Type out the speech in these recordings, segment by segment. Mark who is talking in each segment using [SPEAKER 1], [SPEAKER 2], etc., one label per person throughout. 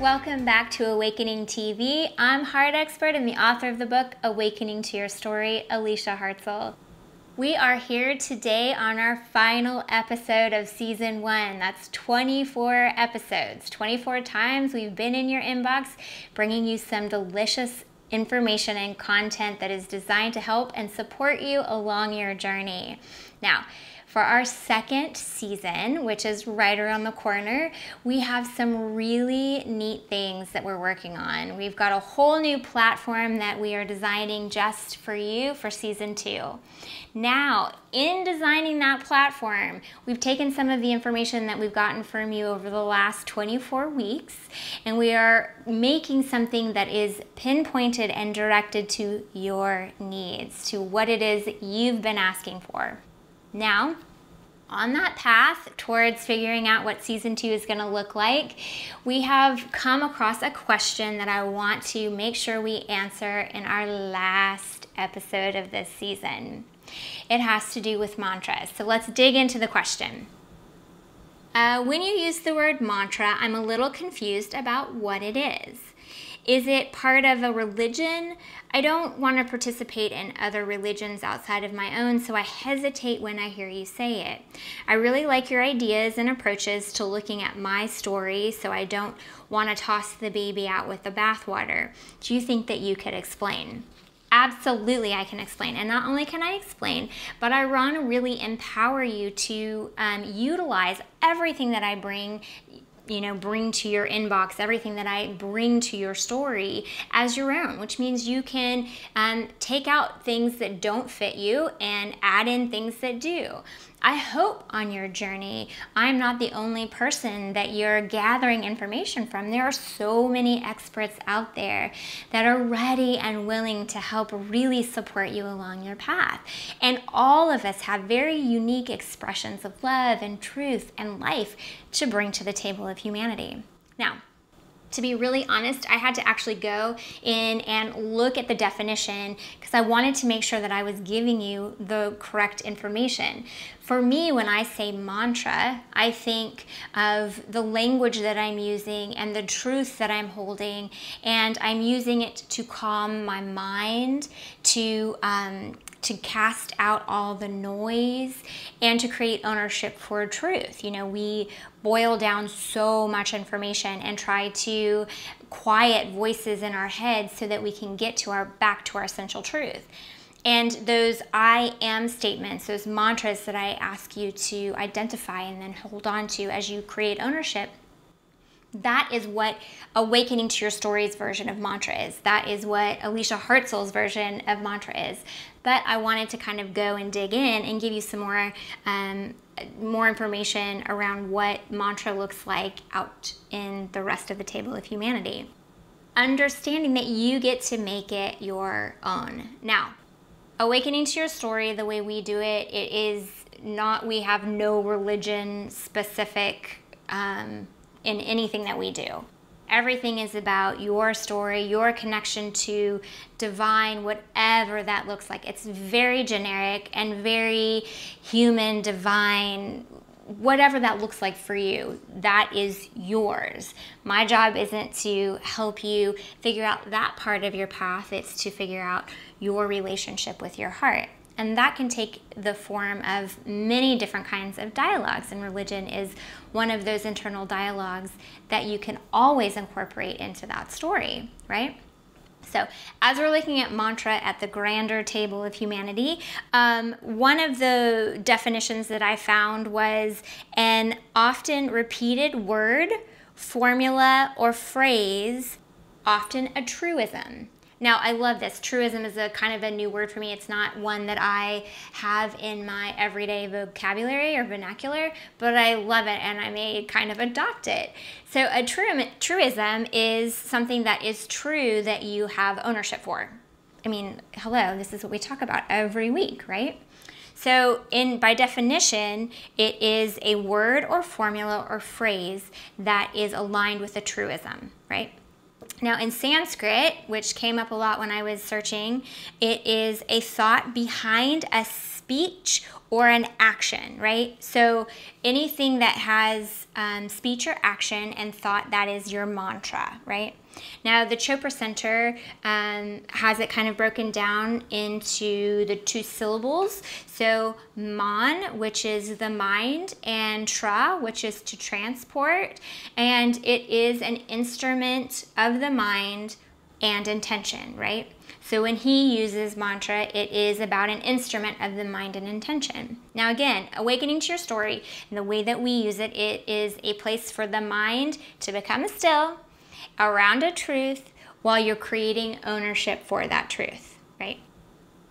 [SPEAKER 1] Welcome back to Awakening TV. I'm heart expert and the author of the book Awakening to Your Story, Alicia Hartzell. We are here today on our final episode of season one. That's 24 episodes. 24 times we've been in your inbox bringing you some delicious information and content that is designed to help and support you along your journey. Now, for our second season, which is right around the corner, we have some really neat things that we're working on. We've got a whole new platform that we are designing just for you for season two. Now, in designing that platform, we've taken some of the information that we've gotten from you over the last 24 weeks, and we are making something that is pinpointed and directed to your needs, to what it is you've been asking for. Now, on that path towards figuring out what season two is going to look like, we have come across a question that I want to make sure we answer in our last episode of this season. It has to do with mantras. So let's dig into the question. Uh, when you use the word mantra, I'm a little confused about what it is. Is it part of a religion? I don't want to participate in other religions outside of my own, so I hesitate when I hear you say it. I really like your ideas and approaches to looking at my story, so I don't want to toss the baby out with the bathwater. Do you think that you could explain? Absolutely, I can explain. And not only can I explain, but I want to really empower you to um, utilize everything that I bring you know, bring to your inbox, everything that I bring to your story as your own, which means you can um, take out things that don't fit you and add in things that do. I hope on your journey, I'm not the only person that you're gathering information from. There are so many experts out there that are ready and willing to help really support you along your path. And all of us have very unique expressions of love and truth and life to bring to the table of humanity. Now, to be really honest, I had to actually go in and look at the definition because I wanted to make sure that I was giving you the correct information. For me, when I say mantra, I think of the language that I'm using and the truth that I'm holding, and I'm using it to calm my mind, to um, to cast out all the noise and to create ownership for truth. You know, we boil down so much information and try to quiet voices in our heads so that we can get to our back to our essential truth. And those I am statements, those mantras that I ask you to identify and then hold on to as you create ownership that is what awakening to your stories version of mantra is. That is what Alicia Hartzell's version of mantra is. But I wanted to kind of go and dig in and give you some more um, more information around what mantra looks like out in the rest of the table of humanity. Understanding that you get to make it your own. Now, awakening to your story, the way we do it, it is not, we have no religion specific. Um, in anything that we do. Everything is about your story, your connection to divine, whatever that looks like. It's very generic and very human, divine, whatever that looks like for you, that is yours. My job isn't to help you figure out that part of your path, it's to figure out your relationship with your heart. And that can take the form of many different kinds of dialogues. And religion is one of those internal dialogues that you can always incorporate into that story, right? So, as we're looking at mantra at the grander table of humanity, um, one of the definitions that I found was an often repeated word, formula, or phrase, often a truism. Now, I love this. Truism is a kind of a new word for me. It's not one that I have in my everyday vocabulary or vernacular, but I love it and I may kind of adopt it. So, a truism is something that is true that you have ownership for. I mean, hello, this is what we talk about every week, right? So, in by definition, it is a word or formula or phrase that is aligned with a truism, right? Now, in Sanskrit, which came up a lot when I was searching, it is a thought behind a speech or an action, right? So anything that has um, speech or action and thought, that is your mantra, right? Now, the Chopra Center um, has it kind of broken down into the two syllables. So, man, which is the mind, and tra, which is to transport. And it is an instrument of the mind and intention, right? So when he uses mantra, it is about an instrument of the mind and intention. Now, again, awakening to your story, and the way that we use it, it is a place for the mind to become still around a truth while you're creating ownership for that truth, right?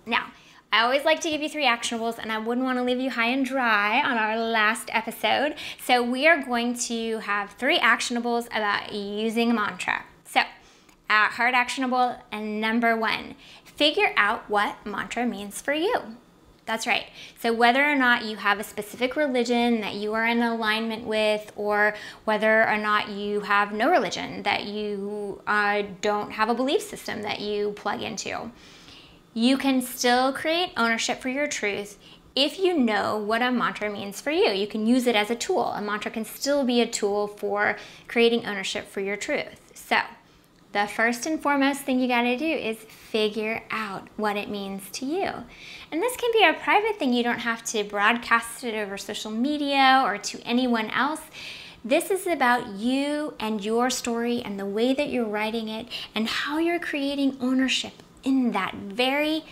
[SPEAKER 1] Now, I always like to give you three actionables, and I wouldn't want to leave you high and dry on our last episode. So, we are going to have three actionables about using mantra. So, uh, hard actionable, and number one, figure out what mantra means for you. That's right. So, whether or not you have a specific religion that you are in alignment with, or whether or not you have no religion, that you uh, don't have a belief system that you plug into, you can still create ownership for your truth if you know what a mantra means for you. You can use it as a tool. A mantra can still be a tool for creating ownership for your truth. So, the first and foremost thing you got to do is figure out what it means to you. And this can be a private thing. You don't have to broadcast it over social media or to anyone else. This is about you and your story and the way that you're writing it and how you're creating ownership in that very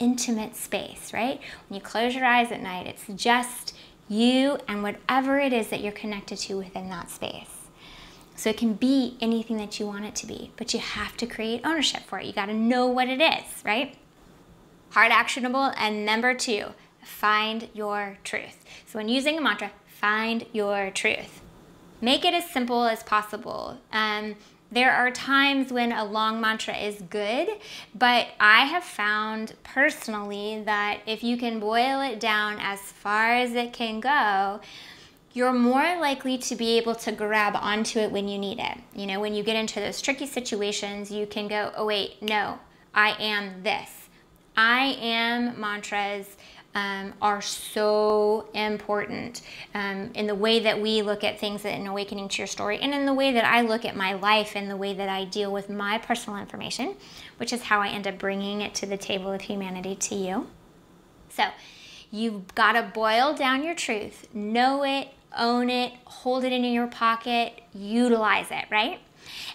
[SPEAKER 1] intimate space, right? When you close your eyes at night, it's just you and whatever it is that you're connected to within that space. So it can be anything that you want it to be, but you have to create ownership for it. You got to know what it is, right? Hard actionable. And number two, find your truth. So when using a mantra, find your truth. Make it as simple as possible. Um, there are times when a long mantra is good, but I have found personally that if you can boil it down as far as it can go, you're more likely to be able to grab onto it when you need it. You know, when you get into those tricky situations, you can go, oh, wait, no, I am this. I am mantras um, are so important um, in the way that we look at things in Awakening to Your Story and in the way that I look at my life and the way that I deal with my personal information, which is how I end up bringing it to the table of humanity to you. So, you've got to boil down your truth, know it, own it, hold it in your pocket, utilize it, right?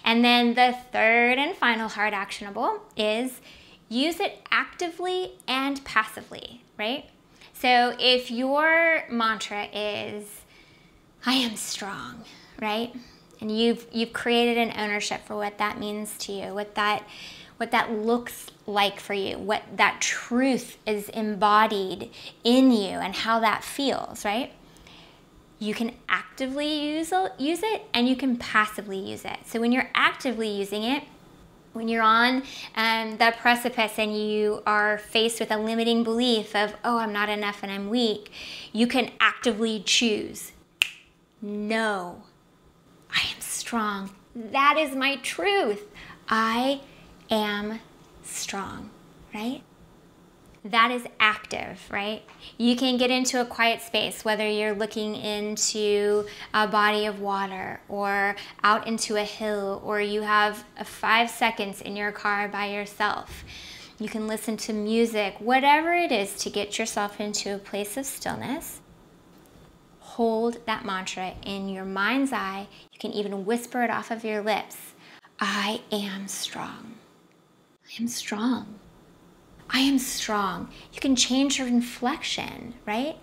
[SPEAKER 1] And then the third and final hard actionable is use it actively and passively, right? So if your mantra is I am strong, right? And you've you've created an ownership for what that means to you, what that what that looks like for you, what that truth is embodied in you and how that feels, right? You can actively use, use it and you can passively use it. So when you're actively using it, when you're on um, precipice and you are faced with a limiting belief of, oh, I'm not enough and I'm weak, you can actively choose. No, I am strong. That is my truth. I am strong, right? That is active, right? You can get into a quiet space, whether you're looking into a body of water or out into a hill, or you have five seconds in your car by yourself. You can listen to music, whatever it is to get yourself into a place of stillness. Hold that mantra in your mind's eye. You can even whisper it off of your lips I am strong. I am strong. I am strong. You can change your inflection, right?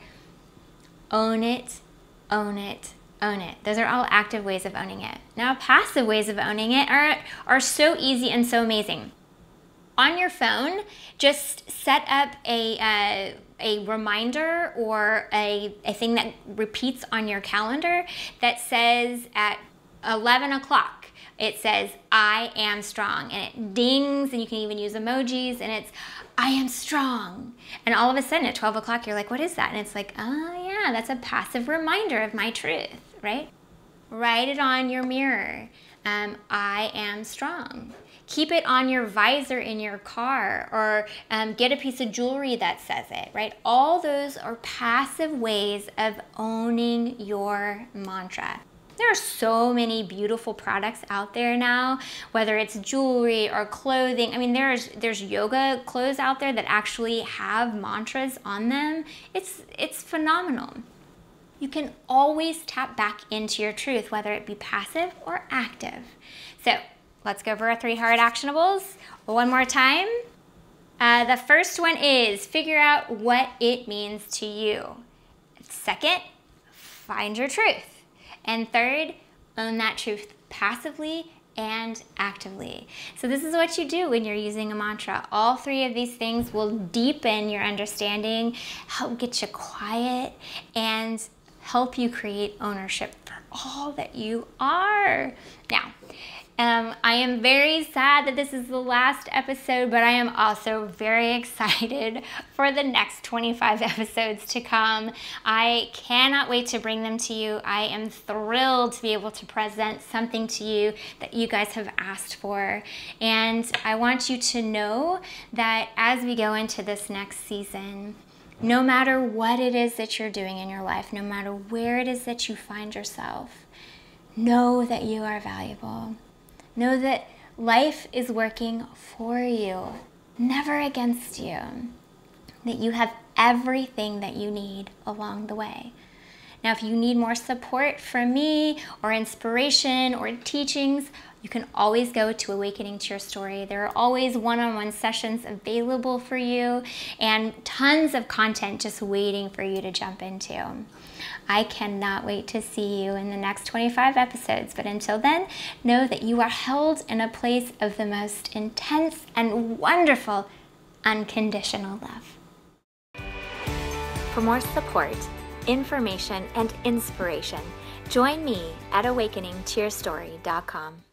[SPEAKER 1] Own it, own it, own it. Those are all active ways of owning it. Now, passive ways of owning it are, are so easy and so amazing. On your phone, just set up a, uh, a reminder or a, a thing that repeats on your calendar that says at 11 o'clock, it says, I am strong. And it dings, and you can even use emojis, and it's, I am strong. And all of a sudden at 12 o'clock, you're like, what is that? And it's like, oh, yeah, that's a passive reminder of my truth, right? Write it on your mirror. um, I am strong. Keep it on your visor in your car or um, get a piece of jewelry that says it, right? All those are passive ways of owning your mantra. There are so many beautiful products out there now, whether it's jewelry or clothing. I mean, there's there's yoga clothes out there that actually have mantras on them. It's it's phenomenal. You can always tap back into your truth, whether it be passive or active. So let's go over our three hard actionables one more time. Uh, the first one is figure out what it means to you. Second, find your truth. And third, own that truth passively and actively. So, this is what you do when you're using a mantra. All three of these things will deepen your understanding, help get you quiet, and help you create ownership for all that you are. Now, um, I am very sad that this is the last episode, but I am also very excited for the next 25 episodes to come. I cannot wait to bring them to you. I am thrilled to be able to present something to you that you guys have asked for. And I want you to know that as we go into this next season, no matter what it is that you're doing in your life, no matter where it is that you find yourself, know that you are valuable Know that life is working for you, never against you. That you have everything that you need along the way. Now, if you need more support from me or inspiration or teachings, you can always go to Awakening to Your Story. There are always one on one sessions available for you and tons of content just waiting for you to jump into. I cannot wait to see you in the next 25 episodes. But until then, know that you are held in a place of the most intense and wonderful unconditional love.
[SPEAKER 2] For more support, information, and inspiration, join me at awakeningtoyourstory.com.